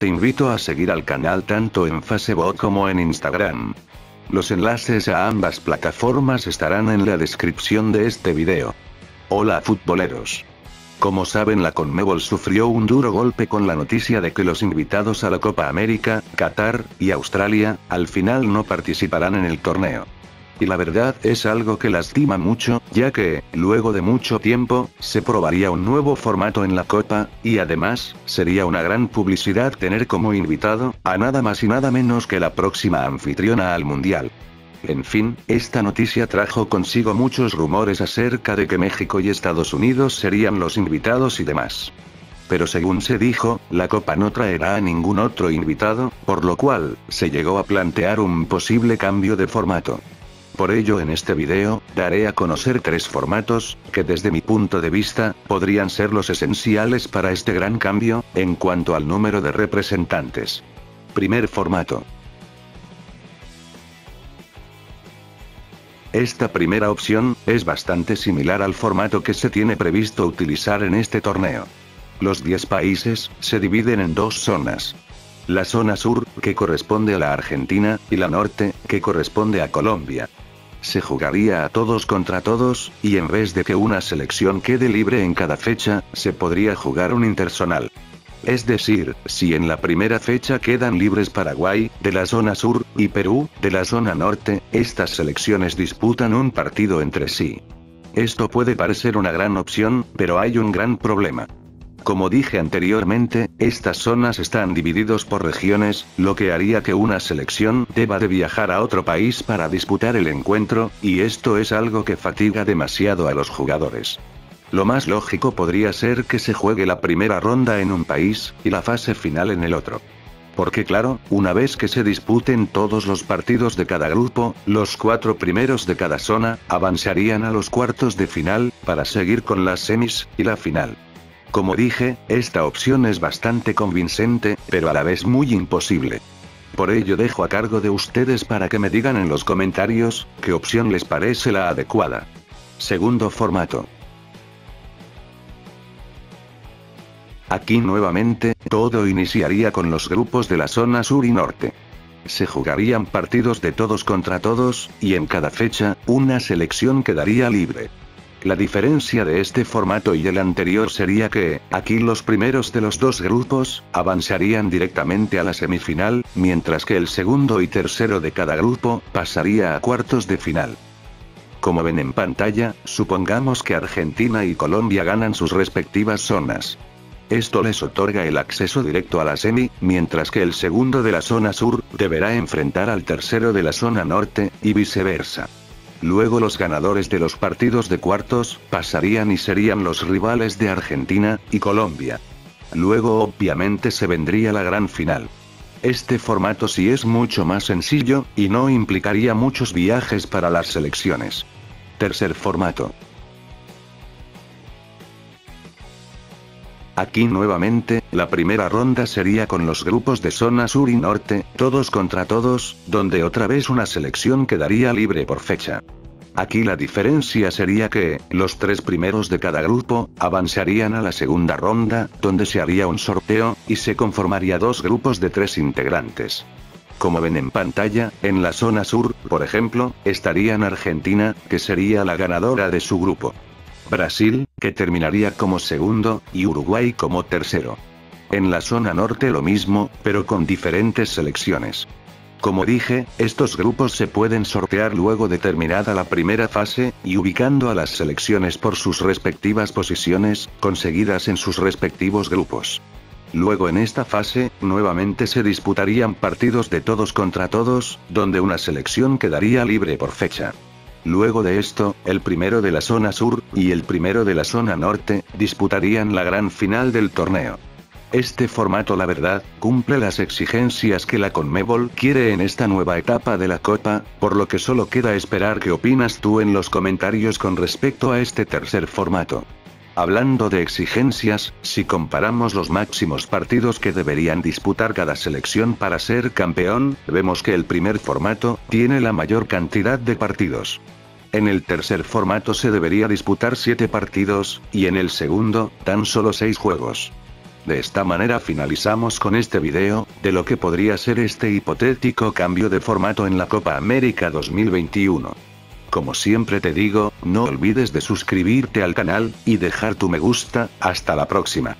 Te invito a seguir al canal tanto en Facebook como en Instagram. Los enlaces a ambas plataformas estarán en la descripción de este video. Hola futboleros. Como saben la Conmebol sufrió un duro golpe con la noticia de que los invitados a la Copa América, Qatar, y Australia, al final no participarán en el torneo. Y la verdad es algo que lastima mucho, ya que, luego de mucho tiempo, se probaría un nuevo formato en la Copa, y además, sería una gran publicidad tener como invitado, a nada más y nada menos que la próxima anfitriona al Mundial. En fin, esta noticia trajo consigo muchos rumores acerca de que México y Estados Unidos serían los invitados y demás. Pero según se dijo, la Copa no traerá a ningún otro invitado, por lo cual, se llegó a plantear un posible cambio de formato. Por ello en este video, daré a conocer tres formatos, que desde mi punto de vista, podrían ser los esenciales para este gran cambio, en cuanto al número de representantes. Primer formato. Esta primera opción, es bastante similar al formato que se tiene previsto utilizar en este torneo. Los 10 países, se dividen en dos zonas. La zona sur, que corresponde a la Argentina, y la norte, que corresponde a Colombia se jugaría a todos contra todos, y en vez de que una selección quede libre en cada fecha, se podría jugar un intersonal. Es decir, si en la primera fecha quedan libres Paraguay, de la zona sur, y Perú, de la zona norte, estas selecciones disputan un partido entre sí. Esto puede parecer una gran opción, pero hay un gran problema. Como dije anteriormente, estas zonas están divididos por regiones, lo que haría que una selección deba de viajar a otro país para disputar el encuentro, y esto es algo que fatiga demasiado a los jugadores. Lo más lógico podría ser que se juegue la primera ronda en un país, y la fase final en el otro. Porque claro, una vez que se disputen todos los partidos de cada grupo, los cuatro primeros de cada zona, avanzarían a los cuartos de final, para seguir con las semis, y la final. Como dije, esta opción es bastante convincente, pero a la vez muy imposible. Por ello dejo a cargo de ustedes para que me digan en los comentarios, qué opción les parece la adecuada. Segundo formato. Aquí nuevamente, todo iniciaría con los grupos de la zona sur y norte. Se jugarían partidos de todos contra todos, y en cada fecha, una selección quedaría libre. La diferencia de este formato y el anterior sería que, aquí los primeros de los dos grupos, avanzarían directamente a la semifinal, mientras que el segundo y tercero de cada grupo, pasaría a cuartos de final. Como ven en pantalla, supongamos que Argentina y Colombia ganan sus respectivas zonas. Esto les otorga el acceso directo a la semi, mientras que el segundo de la zona sur, deberá enfrentar al tercero de la zona norte, y viceversa. Luego los ganadores de los partidos de cuartos, pasarían y serían los rivales de Argentina, y Colombia. Luego obviamente se vendría la gran final. Este formato sí es mucho más sencillo, y no implicaría muchos viajes para las selecciones. Tercer formato. Aquí nuevamente, la primera ronda sería con los grupos de zona sur y norte, todos contra todos, donde otra vez una selección quedaría libre por fecha. Aquí la diferencia sería que, los tres primeros de cada grupo, avanzarían a la segunda ronda, donde se haría un sorteo, y se conformaría dos grupos de tres integrantes. Como ven en pantalla, en la zona sur, por ejemplo, estarían Argentina, que sería la ganadora de su grupo. Brasil, que terminaría como segundo, y Uruguay como tercero. En la zona norte lo mismo, pero con diferentes selecciones. Como dije, estos grupos se pueden sortear luego de terminada la primera fase, y ubicando a las selecciones por sus respectivas posiciones, conseguidas en sus respectivos grupos. Luego en esta fase, nuevamente se disputarían partidos de todos contra todos, donde una selección quedaría libre por fecha. Luego de esto, el primero de la zona sur, y el primero de la zona norte, disputarían la gran final del torneo. Este formato la verdad, cumple las exigencias que la Conmebol quiere en esta nueva etapa de la Copa, por lo que solo queda esperar qué opinas tú en los comentarios con respecto a este tercer formato. Hablando de exigencias, si comparamos los máximos partidos que deberían disputar cada selección para ser campeón, vemos que el primer formato, tiene la mayor cantidad de partidos. En el tercer formato se debería disputar 7 partidos, y en el segundo, tan solo 6 juegos. De esta manera finalizamos con este video, de lo que podría ser este hipotético cambio de formato en la Copa América 2021. Como siempre te digo, no olvides de suscribirte al canal, y dejar tu me gusta, hasta la próxima.